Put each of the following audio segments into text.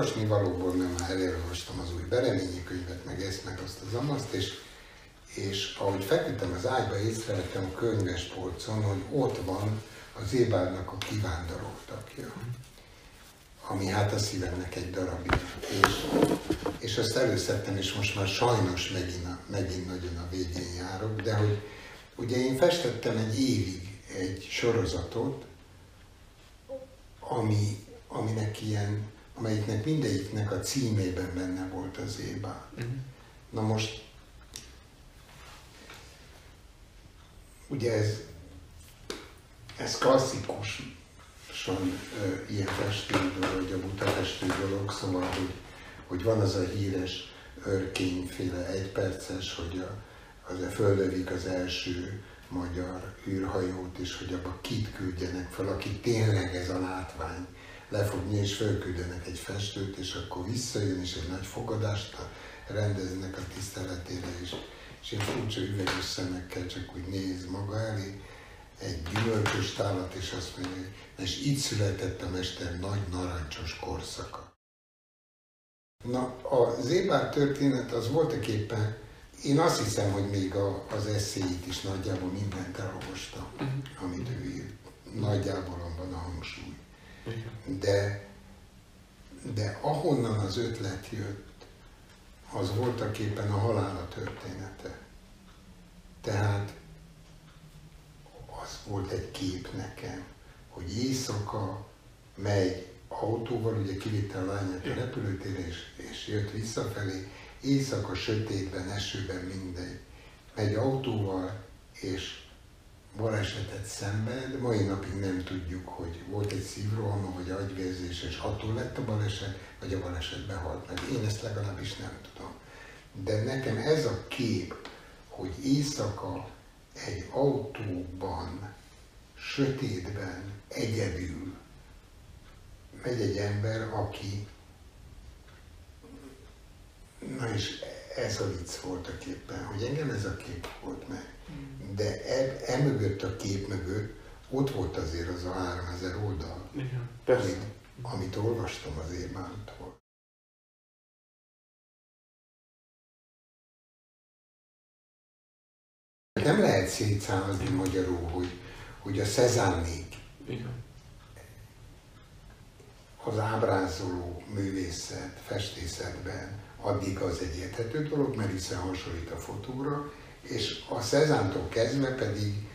olvasni valóból, mert már elolvastam az új Bereményi könyvet, meg ezt, meg azt az amaszt, és, és ahogy feküdtem az ágyba, észrevettem a könyvespolcon, hogy ott van az Ébárnak a kivándoroltakja, ami hát a szívemnek egy darabja. És, és azt előszedtem, és most már sajnos megint, a, megint nagyon a végén járok, de hogy ugye én festettem egy évig egy sorozatot, ami, aminek ilyen, amelyiknek mindegyiknek a címében benne volt az éba. Uh-huh. Na most, ugye ez, ez klasszikusan ilyen festő dolog, a Budapesti dolog, szóval, hogy, hogy van az a híres örkényféle egyperces, hogy a, az földövik az első magyar űrhajót, és hogy abba kit küldjenek fel, aki tényleg ez a látvány lefogni, és fölküldenek egy festőt, és akkor visszajön, és egy nagy fogadást rendeznek a tiszteletére, és, és én furcsa üveges szemekkel csak úgy néz maga elé, egy gyümölcsös tálat, és azt mondja, és így született a mester nagy narancsos korszaka. Na, a Zébár történet az voltak éppen én azt hiszem, hogy még a, az eszéit is nagyjából mindent elolvastam, uh-huh. amit ő írt. Nagyjából abban a hangsúly. De, de ahonnan az ötlet jött, az voltak éppen a halála története. Tehát az volt egy kép nekem, hogy éjszaka megy autóval, ugye kivitte a lányát a repülőtérre, és, és jött visszafelé, éjszaka sötétben, esőben mindegy, megy autóval, és balesetet szenved, mai napig nem tudjuk, hogy volt egy szívrohama, vagy agyvérzés, és attól lett a baleset, vagy a baleset behalt meg. Én ezt legalábbis nem tudom. De nekem ez a kép, hogy éjszaka egy autóban, sötétben, egyedül megy egy ember, aki Na és ez a vicc volt a képen, hogy engem ez a kép volt meg. De e, e mögött a kép mögött ott volt azért az a 3000 oldal, Igen, amit, amit olvastam az Émántól. Nem lehet szétszámozni magyarul, hogy, hogy a szezánék az ábrázoló művészet, festészetben addig az egy érthető dolog, mert hiszen hasonlít a fotóra, és a Szezántól kezdve pedig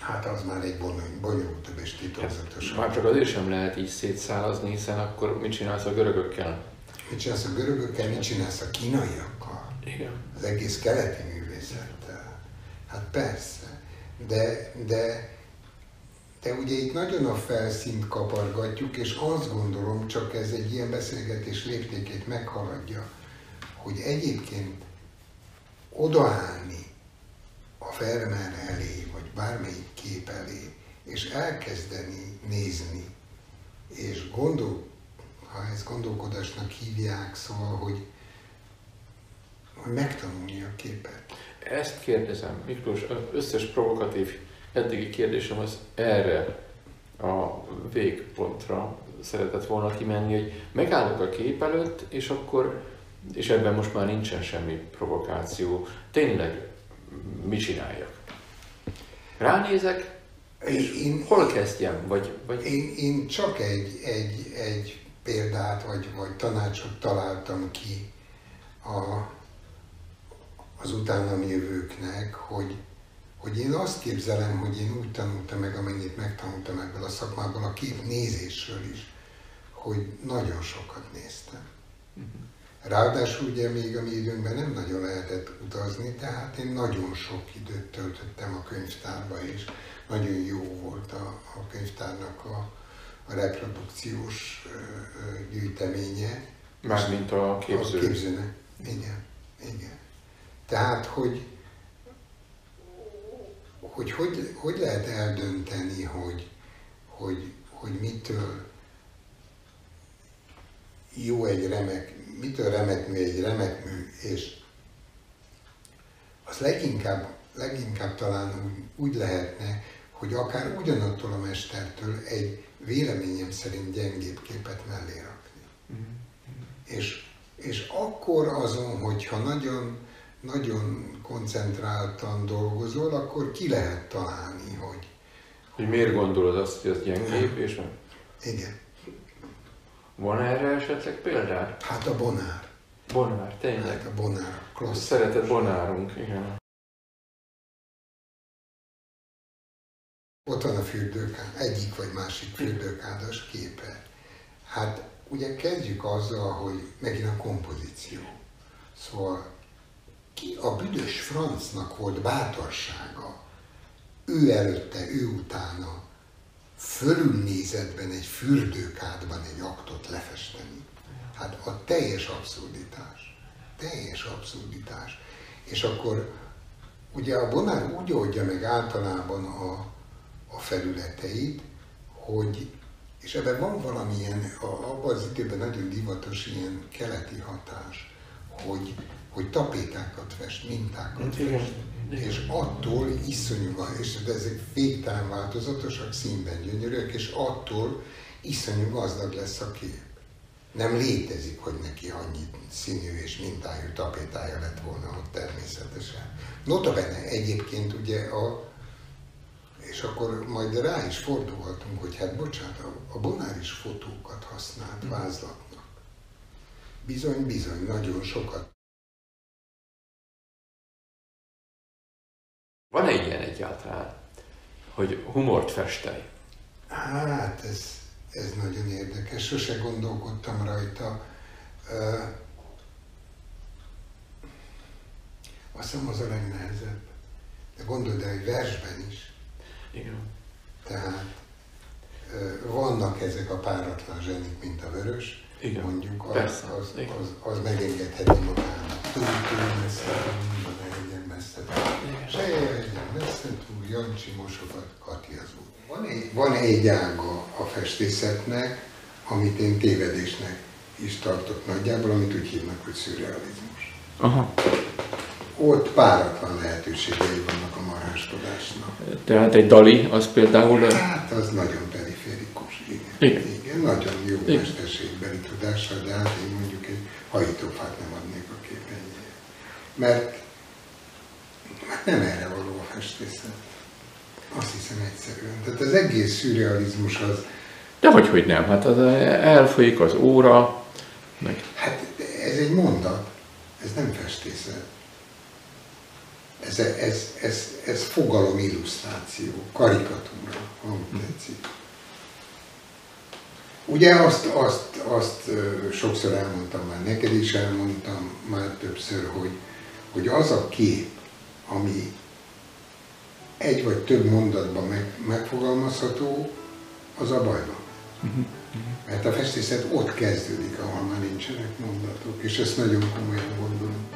Hát az már egy bonyolultabb és titokzatosabb. Már csak azért sem lehet így szétszálazni, hiszen akkor mit csinálsz a görögökkel? Mit csinálsz a görögökkel, mit csinálsz a kínaiakkal? Igen. Az egész keleti művészettel. Hát persze. De, de, de ugye itt nagyon a felszínt kapargatjuk, és azt gondolom, csak ez egy ilyen beszélgetés léptékét meghaladja, hogy egyébként odaállni a Fermer elé, vagy bármelyik kép elé, és elkezdeni nézni, és gondol, ha ezt gondolkodásnak hívják, szóval, hogy, hogy megtanulni a képet. Ezt kérdezem, Miklós, összes provokatív eddigi kérdésem az erre a végpontra szeretett volna kimenni, hogy megállok a kép előtt, és akkor és ebben most már nincsen semmi provokáció. Tényleg mit csináljak? Ránézek, és én, hol kezdjem? Vagy, vagy... Én, én csak egy, egy, egy példát vagy, vagy tanácsot találtam ki a, az utánam jövőknek, hogy, hogy én azt képzelem, hogy én úgy tanultam meg, amennyit megtanultam ebből a szakmából, a kép nézésről is, hogy nagyon sokat néztem. Uh-huh. Ráadásul ugye még a mi időnkben nem nagyon lehetett utazni, tehát én nagyon sok időt töltöttem a könyvtárba, és nagyon jó volt a, a könyvtárnak a, a reprodukciós gyűjteménye. Mármint a képző. A képzőnek. Igen, igen. Tehát, hogy hogy, hogy, hogy lehet eldönteni, hogy, hogy, hogy mitől jó egy remek mitől remek mű egy remek mű, és az leginkább, leginkább talán úgy, úgy lehetne, hogy akár ugyanattól a mestertől egy véleményem szerint gyengébb képet mellé rakni. Mm. És, és akkor azon, hogyha nagyon, nagyon koncentráltan dolgozol, akkor ki lehet találni, hogy... Hogy miért gondolod azt, hogy ez gyengébb, és nem? Igen. Van erre esetleg példát? Hát a Bonár. Bonár, tényleg. Hát a Bonár, klassz. Szeretett Bonárunk, igen. Ott van a fürdőkád, egyik vagy másik fürdőkádas képe. Hát ugye kezdjük azzal, hogy megint a kompozíció. Szóval ki a büdös francnak volt bátorsága ő előtte, ő utána fölülnézetben egy fürdőkádban egy aktot lefesteni. Hát a teljes abszurditás. Teljes abszurditás. És akkor ugye a Bonár úgy oldja meg általában a, a felületeit, hogy, és ebben van valamilyen, abban az időben nagyon divatos ilyen keleti hatás, hogy, hogy tapétákat fest, mintákat fest. És attól iszonyú, és ezek végtelen változatosak, színben gyönyörűek, és attól iszonyú gazdag lesz a kép. Nem létezik, hogy neki annyi színű és mintájú tapétája lett volna ott természetesen. Notabene egyébként ugye a és akkor majd rá is fordulhatunk, hogy hát bocsánat, a bonáris fotókat használt mm. vázlatnak. Bizony, bizony, nagyon sokat. Van egy ilyen egyáltalán, hogy humort festelj? Hát, ez, ez nagyon érdekes. Sose gondolkodtam rajta. Uh, azt hiszem az a legnehezebb. De gondold el, hogy versben is igen. Tehát vannak ezek a páratlan zsenik, mint a vörös, Igen. mondjuk, az, Persze. az, az, az megengedheti magának. Messze, túl, ne legyen messze, se legyen messze, túl, Jancsi mosogat, Kati az út. Van egy, van egy ága a festészetnek, amit én tévedésnek is tartok nagyjából, amit úgy hívnak, hogy szürrealizmus. Aha ott páratlan lehetőségei vannak a marháskodásnak. Tehát egy dali, az például... Hát az nagyon periférikus, igen. Igen. igen nagyon jó igen. mesterségbeli tudással, de hát én mondjuk egy hajítófát nem adnék a képenyére. Mert, mert nem erre való a festészet. Azt hiszem egyszerűen. Tehát az egész szürrealizmus az... De hogy, hogy nem, hát az elfolyik az óra, meg... Hát ez egy mondat, ez nem festészet ez, ez, ez, ez fogalom illusztráció, karikatúra, ha tetszik. Ugye azt, azt, azt sokszor elmondtam már, neked is elmondtam már többször, hogy, hogy az a kép, ami egy vagy több mondatban meg, megfogalmazható, az a baj van. Uh-huh. Mert a festészet ott kezdődik, ahol már nincsenek mondatok, és ezt nagyon komolyan gondolom.